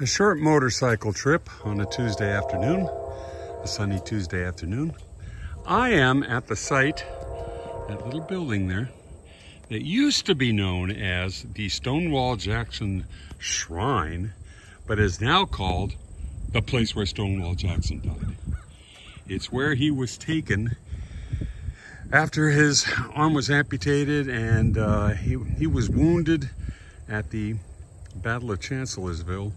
A short motorcycle trip on a Tuesday afternoon, a sunny Tuesday afternoon. I am at the site, that little building there, that used to be known as the Stonewall Jackson Shrine, but is now called the place where Stonewall Jackson died. It's where he was taken after his arm was amputated and uh, he, he was wounded at the Battle of Chancellorsville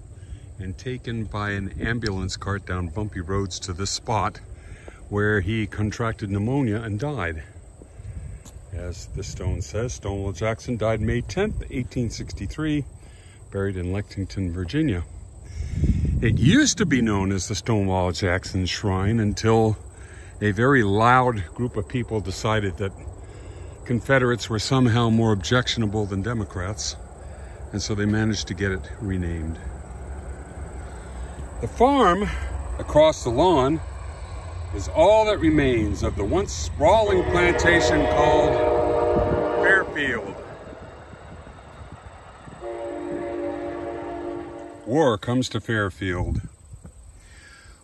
and taken by an ambulance cart down bumpy roads to this spot where he contracted pneumonia and died. As the stone says, Stonewall Jackson died May 10th, 1863, buried in Lexington, Virginia. It used to be known as the Stonewall Jackson Shrine until a very loud group of people decided that Confederates were somehow more objectionable than Democrats, and so they managed to get it renamed. The farm across the lawn is all that remains of the once sprawling plantation called Fairfield. War comes to Fairfield.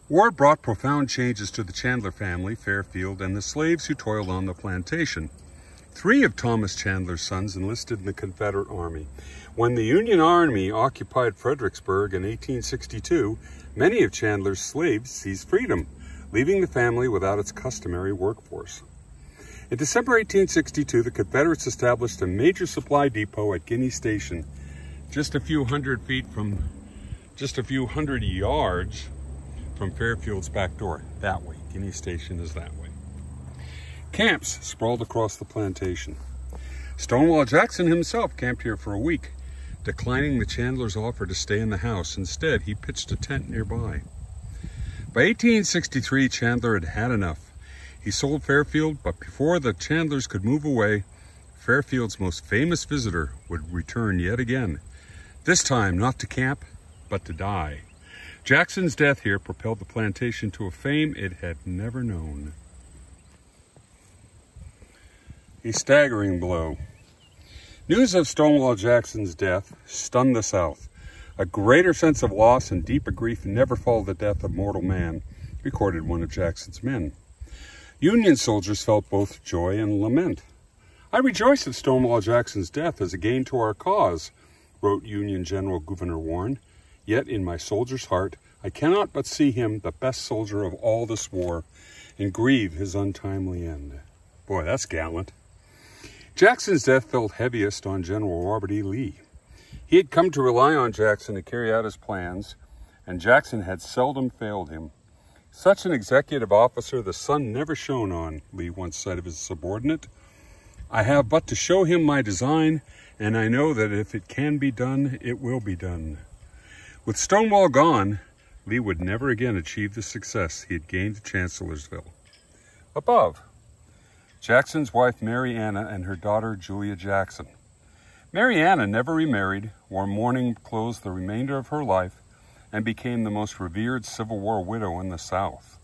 War brought profound changes to the Chandler family, Fairfield, and the slaves who toiled on the plantation. Three of Thomas Chandler's sons enlisted in the Confederate Army. When the Union Army occupied Fredericksburg in 1862, many of Chandler's slaves seized freedom, leaving the family without its customary workforce. In December 1862, the Confederates established a major supply depot at Guinea Station, just a few hundred feet from, just a few hundred yards from Fairfield's back door, that way. Guinea Station is that way. Camps sprawled across the plantation. Stonewall Jackson himself camped here for a week, declining the Chandler's offer to stay in the house. Instead, he pitched a tent nearby. By 1863, Chandler had had enough. He sold Fairfield, but before the Chandlers could move away, Fairfield's most famous visitor would return yet again. This time, not to camp, but to die. Jackson's death here propelled the plantation to a fame it had never known. A staggering blow. News of Stonewall Jackson's death stunned the South. A greater sense of loss and deeper grief never followed the death of mortal man, recorded one of Jackson's men. Union soldiers felt both joy and lament. I rejoice at Stonewall Jackson's death as a gain to our cause, wrote Union General Gouverneur Warren. Yet in my soldier's heart, I cannot but see him the best soldier of all this war and grieve his untimely end. Boy, that's gallant. Jackson's death fell heaviest on General Robert E. Lee. He had come to rely on Jackson to carry out his plans, and Jackson had seldom failed him. Such an executive officer the sun never shone on, Lee once said of his subordinate. I have but to show him my design, and I know that if it can be done, it will be done. With Stonewall gone, Lee would never again achieve the success he had gained at Chancellorsville. Above, Jackson's wife Mary Anna and her daughter Julia Jackson. Mary Anna never remarried, wore mourning clothes the remainder of her life, and became the most revered Civil War widow in the South.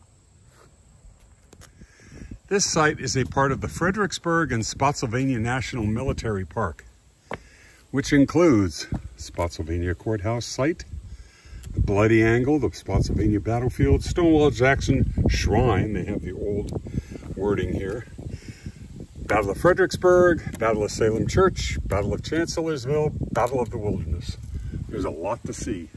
This site is a part of the Fredericksburg and Spotsylvania National Military Park, which includes Spotsylvania Courthouse site, the Bloody Angle, the Spotsylvania Battlefield, Stonewall Jackson Shrine, they have the old wording here, Battle of Fredericksburg, Battle of Salem Church, Battle of Chancellorsville, Battle of the Wilderness. There's a lot to see.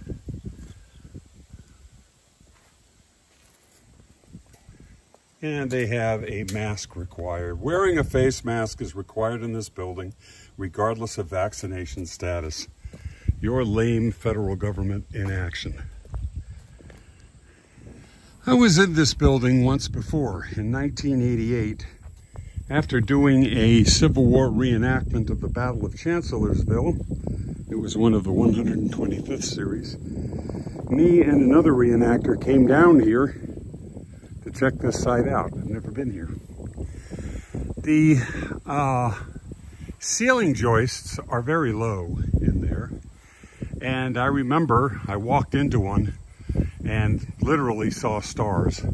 And they have a mask required. Wearing a face mask is required in this building, regardless of vaccination status your lame federal government in action. I was in this building once before in 1988 after doing a Civil War reenactment of the Battle of Chancellorsville. It was one of the 125th series. Me and another reenactor came down here to check this site out. I've never been here. The uh, ceiling joists are very low in there. And I remember I walked into one and literally saw stars.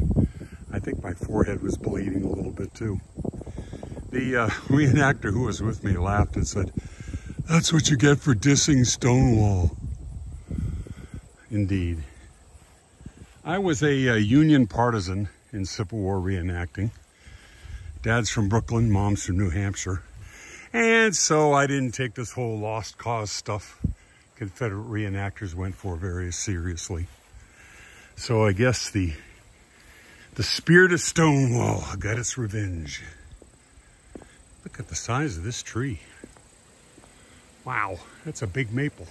I think my forehead was bleeding a little bit too. The uh, reenactor who was with me laughed and said, that's what you get for dissing Stonewall. Indeed. I was a, a Union partisan in Civil War reenacting. Dad's from Brooklyn, mom's from New Hampshire. And so I didn't take this whole lost cause stuff Confederate reenactors went for very seriously. So I guess the the spirit of Stonewall got its revenge. Look at the size of this tree. Wow, that's a big maple.